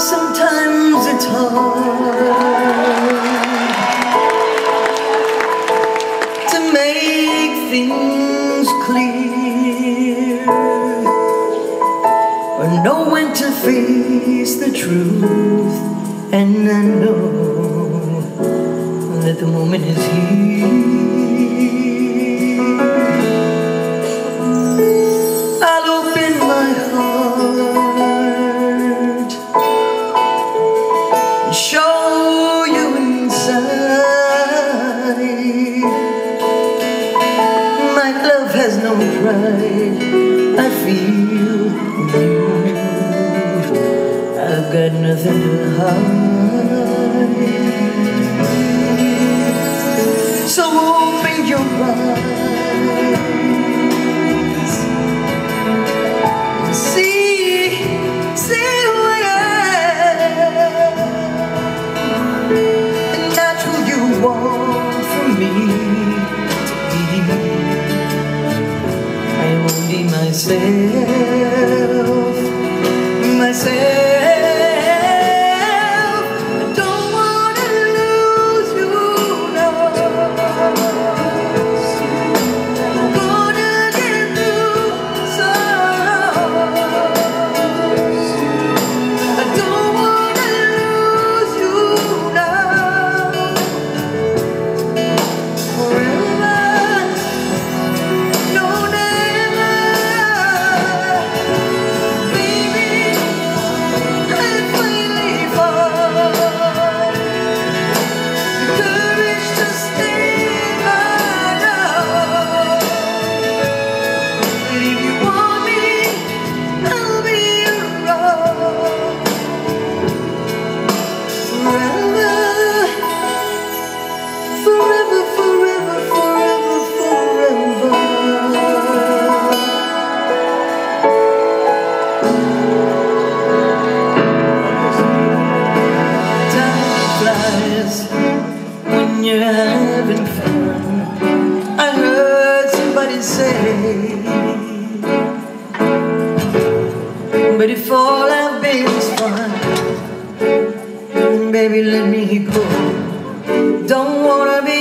Sometimes it's hard to make things clear or know when to face the truth, and I know that the moment is here. Pride. I feel you. I've got nothing to hide. So open your eyes. See, see what I am. And that's who you want myself, you're having fun. I heard somebody say, but if all I've been is fun, baby, let me go. Don't wanna be